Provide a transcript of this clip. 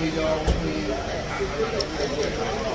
you know, we,